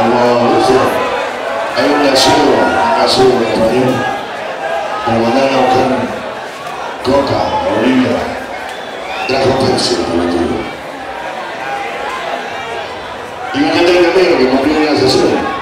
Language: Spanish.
como dice, hay un nacido, un nacido en español, me mandaron a buscar coca, Bolivia, trajo Pepsi, por el tío. Y me quedé en el medio que cumplió una sesión.